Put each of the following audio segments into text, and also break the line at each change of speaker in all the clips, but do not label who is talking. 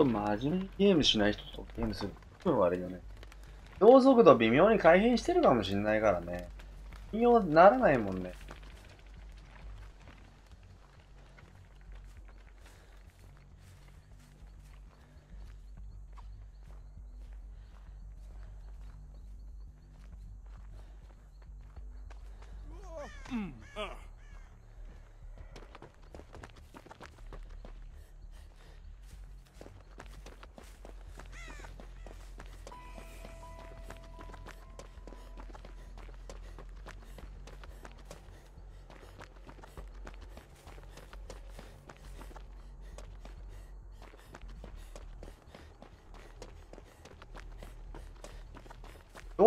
と真面目にゲームしない人とゲームする分悪いよね。同速度微妙に改変してるかもしんないからね。信用ならないもんね。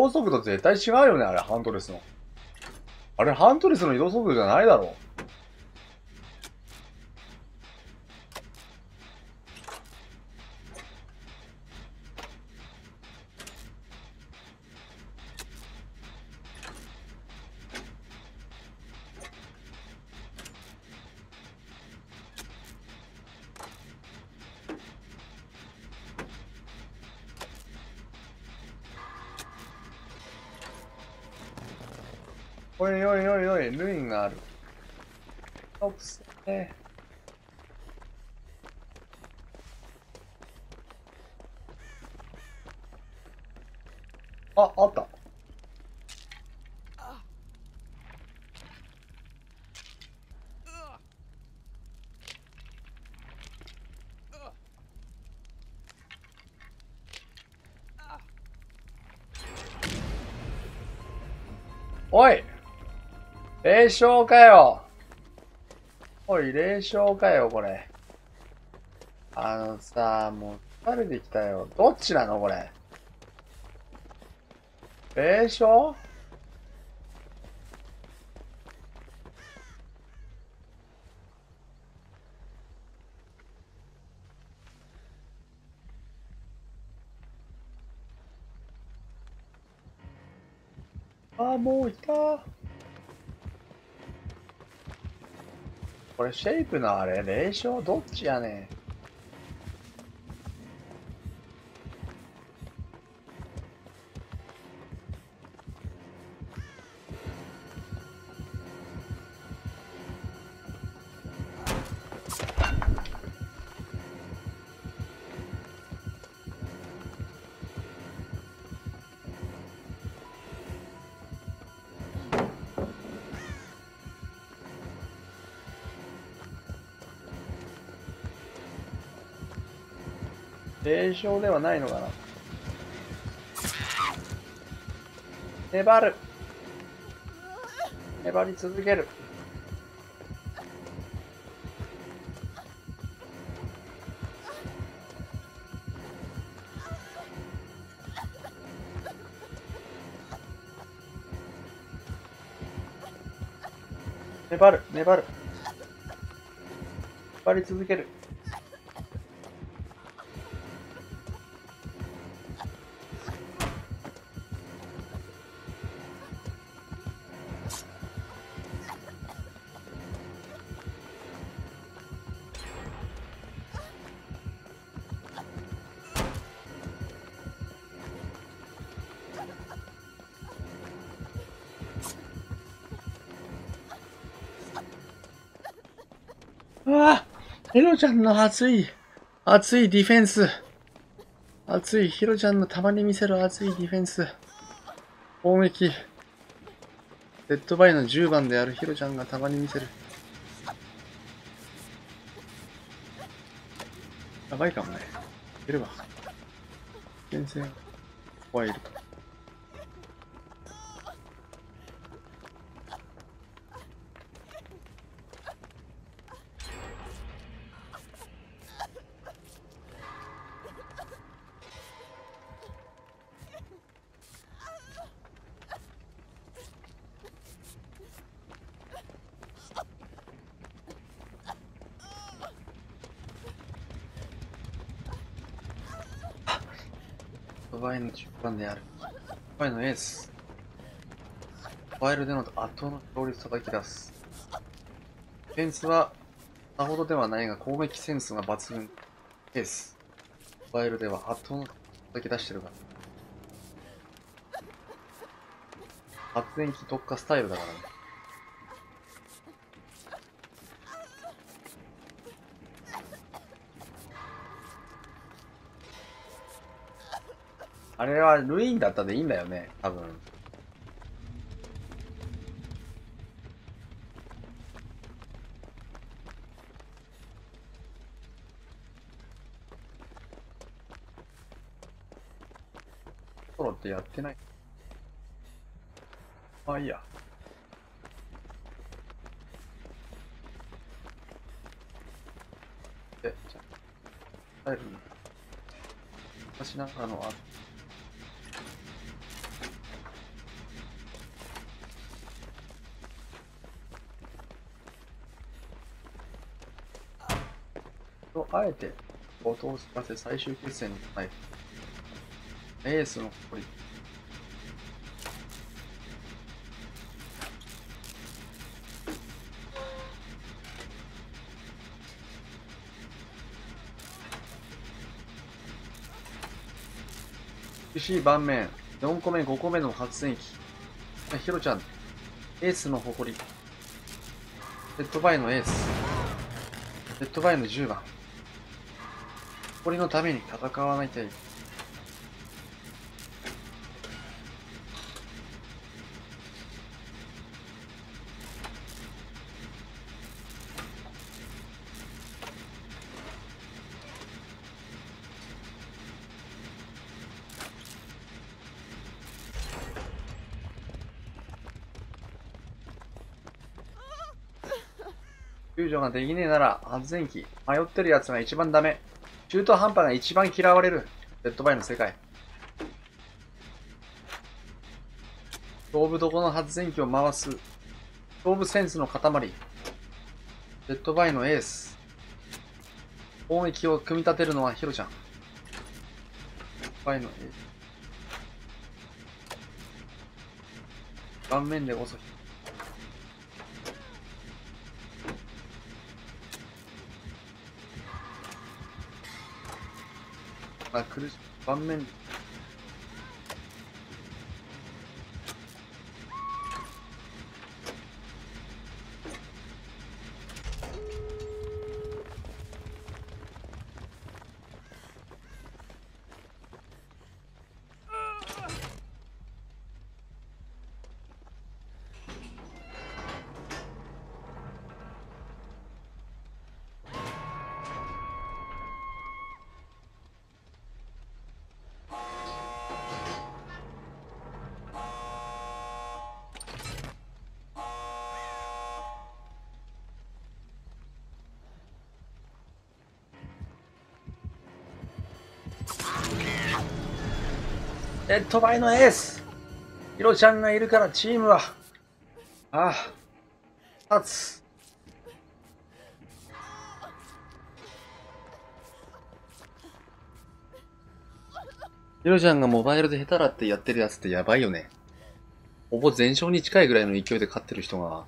動速度絶対違うよね、あれ、ハントレスの。あれ、ハントレスの移動速度じゃないだろ。おいおいおいおい、ルインがある。奥せえ。あ、あった。おい霊障かよおい、霊障かよ、これ。あのさ、もう疲れてきたよ。どっちなの、これ？霊障あ、もういた。これシェイプのあれ霊障どっちやねん。霊障ではないのかな？粘る。粘り続ける。粘る。粘る。粘り続ける。ヒロちゃんの熱い、熱いディフェンス。熱い、ヒロちゃんのたまに見せる熱いディフェンス。攻撃。デッドバイの10番であるヒロちゃんがたまに見せる。やばいかもね。いるわ。先生、怖いるか。バイの10番である。バイのエース。ワイルでの圧倒の勝率叩き出す。フェンスはさほどではないが攻撃センスが抜群。エース。バイルでは発音だけ出してるから。発電機特化スタイルだからね。あれはルインだったでいいんだよね、多分。ソロってやってない。まあいいや。で、じゃあ、スタイルに。私なんかのああえて、音を聞かせ最終決戦に備え、エースの誇り。厳しい盤面、4個目、5個目の発電機。ヒロちゃん、エースの誇り。デッドバイのエース。デッドバイの10番。誇りのために戦わないとい。救助ができねえなら、発電機。迷ってる奴が一番ダメ。中途半端が一番嫌われる。デッドバイの世界。勝負どこの発電機を回す。勝負センスの塊。デッドバイのエース。攻撃を組み立てるのはヒロちゃん。デッドバイのエース。顔面でこそあ、苦しい。盤面。デッドバイのエースヒロちゃんがいるからチームは、ああ、立つ。ヒロちゃんがモバイルで下手らってやってるやつってやばいよね。ほぼ全勝に近いぐらいの勢いで勝ってる人が、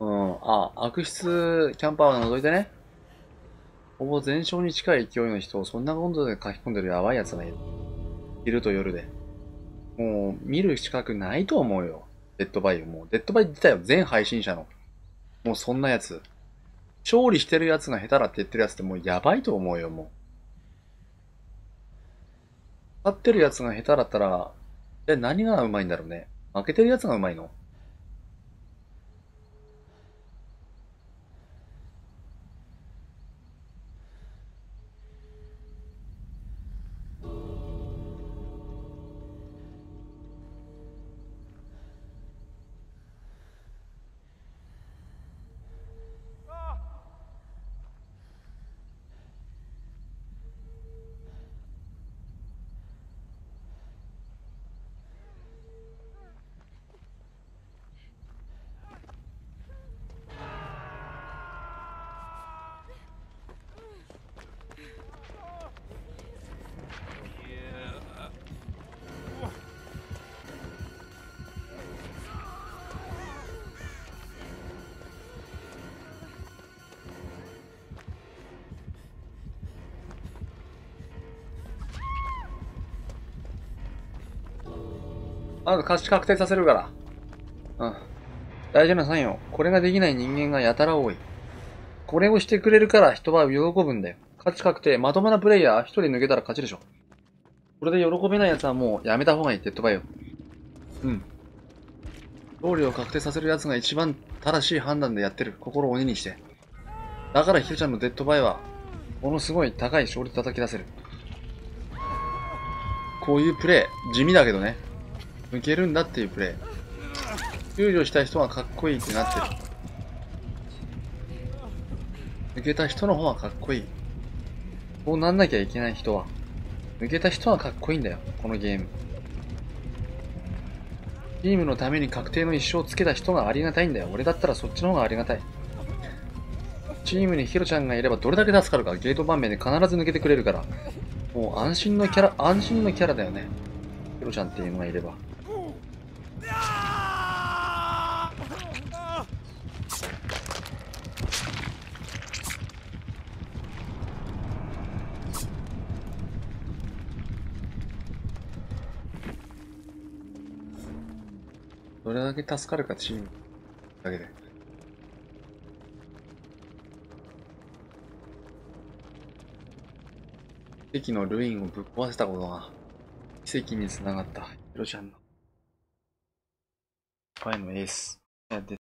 うん、あ、悪質キャンパーを除いてね、ほぼ全勝に近い勢いの人をそんな温度で書き込んでるやばいやつがいる。昼と夜で。もう、見る資格ないと思うよ。デッドバイを。もう、デッドバイ自体は全配信者の。もうそんなやつ。勝利してるやつが下手だって言ってるやつってもうやばいと思うよ、もう。勝ってるやつが下手だったら、え、何が上手いんだろうね。負けてるやつが上手いの？あなた勝ち確定させるから。うん。大事なサインよ。これができない人間がやたら多い。これをしてくれるから人は喜ぶんだよ。勝ち確定。まともなプレイヤー一人抜けたら勝ちでしょ。これで喜べない奴はもうやめた方がいいって言っとばよ。うん。勝利を確定させる奴が一番正しい判断でやってる。心を鬼にして。だからヒロちゃんのデッドバイは、ものすごい高い勝利叩き出せる。こういうプレイ、地味だけどね。抜けるんだっていうプレイ。救助した人はかっこいいってなってる。抜けた人の方はかっこいい。こうなんなきゃいけない人は。抜けた人はかっこいいんだよ、このゲーム。チームのために確定の一生をつけた人がありがたいんだよ。俺だったらそっちの方がありがたい。チームにヒロちゃんがいればどれだけ助かるか、ゲート盤面で必ず抜けてくれるから。もう安心のキャラ、安心のキャラだよね。ヒロちゃんっていうのがいれば。どれだけ助かるかチームだけで。奇跡のルインをぶっ壊せたことが奇跡につながったヒロちゃんの前のエース。